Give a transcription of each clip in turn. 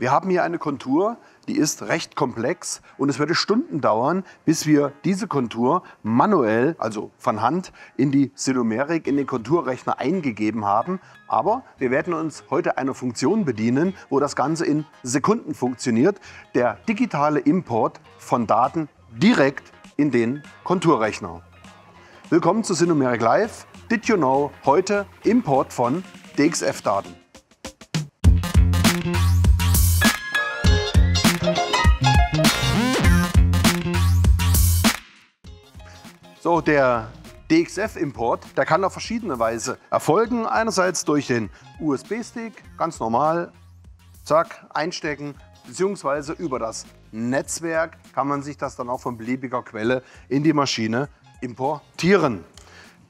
Wir haben hier eine Kontur, die ist recht komplex und es würde Stunden dauern, bis wir diese Kontur manuell, also von Hand, in die Silomerik, in den Konturrechner eingegeben haben. Aber wir werden uns heute einer Funktion bedienen, wo das Ganze in Sekunden funktioniert. Der digitale Import von Daten direkt in den Konturrechner. Willkommen zu Sinomeric Live. Did you know? Heute Import von DXF-Daten. So, der DXF-Import, der kann auf verschiedene Weise erfolgen. Einerseits durch den USB-Stick, ganz normal, zack, einstecken, beziehungsweise über das Netzwerk kann man sich das dann auch von beliebiger Quelle in die Maschine importieren.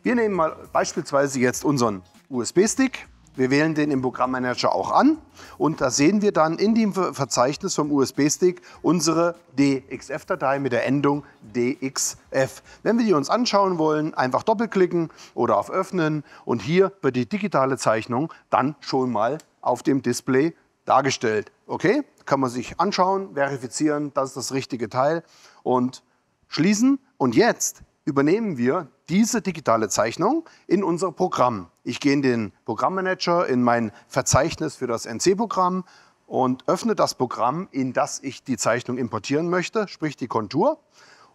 Wir nehmen mal beispielsweise jetzt unseren USB-Stick, wir wählen den im Programmmanager auch an und da sehen wir dann in dem Verzeichnis vom USB-Stick unsere DXF-Datei mit der Endung DXF. Wenn wir die uns anschauen wollen, einfach doppelklicken oder auf Öffnen und hier wird die digitale Zeichnung dann schon mal auf dem Display dargestellt. Okay, kann man sich anschauen, verifizieren, das ist das richtige Teil und schließen. Und jetzt übernehmen wir diese digitale Zeichnung in unser Programm. Ich gehe in den Programmmanager, in mein Verzeichnis für das NC-Programm und öffne das Programm, in das ich die Zeichnung importieren möchte, sprich die Kontur,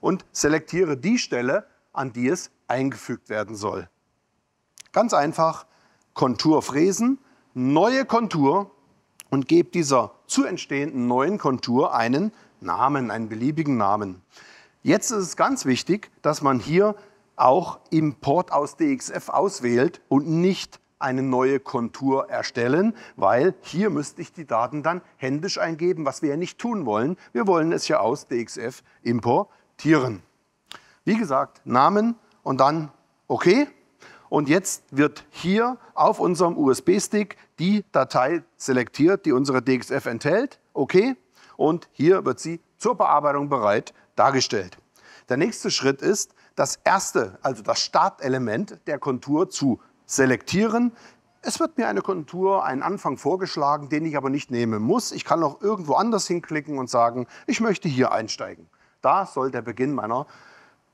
und selektiere die Stelle, an die es eingefügt werden soll. Ganz einfach, Kontur fräsen, neue Kontur und gebe dieser zu entstehenden neuen Kontur einen Namen, einen beliebigen Namen. Jetzt ist es ganz wichtig, dass man hier auch Import aus DXF auswählt und nicht eine neue Kontur erstellen, weil hier müsste ich die Daten dann händisch eingeben, was wir ja nicht tun wollen. Wir wollen es ja aus DXF importieren. Wie gesagt, Namen und dann OK. Und jetzt wird hier auf unserem USB-Stick die Datei selektiert, die unsere DXF enthält. OK. Und hier wird sie zur Bearbeitung bereit dargestellt. Der nächste Schritt ist, das erste, also das Startelement der Kontur zu selektieren. Es wird mir eine Kontur, einen Anfang vorgeschlagen, den ich aber nicht nehmen muss. Ich kann auch irgendwo anders hinklicken und sagen, ich möchte hier einsteigen. Da soll der Beginn meiner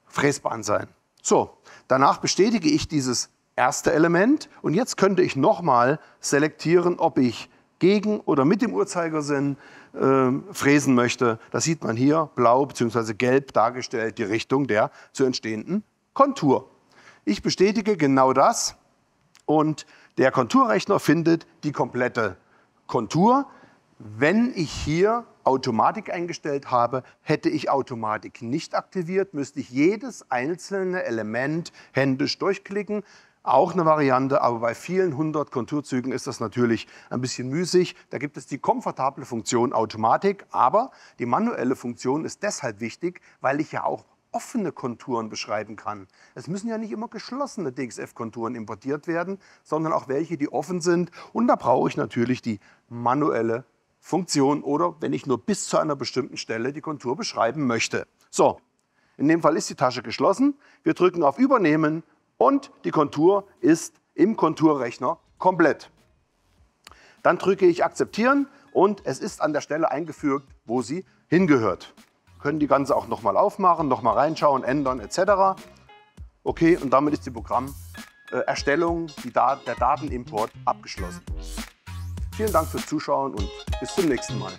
Fräsbahn sein. So, danach bestätige ich dieses erste Element und jetzt könnte ich nochmal selektieren, ob ich gegen oder mit dem Uhrzeigersinn äh, fräsen möchte. Das sieht man hier blau bzw. gelb dargestellt, die Richtung der zu entstehenden Kontur. Ich bestätige genau das und der Konturrechner findet die komplette Kontur. Wenn ich hier Automatik eingestellt habe, hätte ich Automatik nicht aktiviert, müsste ich jedes einzelne Element händisch durchklicken. Auch eine Variante, aber bei vielen hundert Konturzügen ist das natürlich ein bisschen müßig. Da gibt es die komfortable Funktion Automatik, aber die manuelle Funktion ist deshalb wichtig, weil ich ja auch offene Konturen beschreiben kann. Es müssen ja nicht immer geschlossene DXF-Konturen importiert werden, sondern auch welche, die offen sind. Und da brauche ich natürlich die manuelle Funktion oder wenn ich nur bis zu einer bestimmten Stelle die Kontur beschreiben möchte. So, in dem Fall ist die Tasche geschlossen. Wir drücken auf Übernehmen und die Kontur ist im Konturrechner komplett. Dann drücke ich Akzeptieren und es ist an der Stelle eingefügt, wo sie hingehört. Können die ganze auch nochmal aufmachen, nochmal reinschauen, ändern etc. Okay, und damit ist die Programmerstellung, äh, der Datenimport abgeschlossen. Vielen Dank fürs Zuschauen und bis zum nächsten Mal.